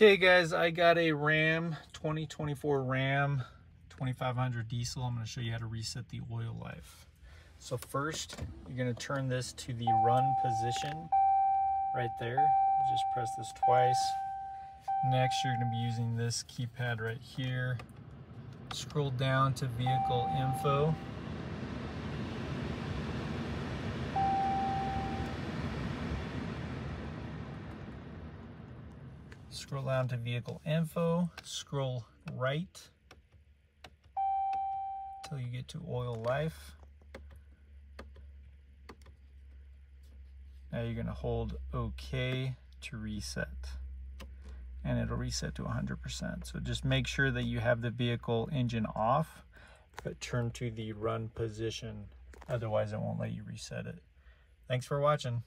Okay guys, I got a Ram 2024 Ram 2500 diesel. I'm going to show you how to reset the oil life. So first, you're going to turn this to the run position right there. Just press this twice. Next, you're going to be using this keypad right here. Scroll down to vehicle info. Scroll down to vehicle info, scroll right till you get to oil life. Now you're going to hold OK to reset and it'll reset to 100%. So just make sure that you have the vehicle engine off but turn to the run position otherwise it won't let you reset it. Thanks for watching.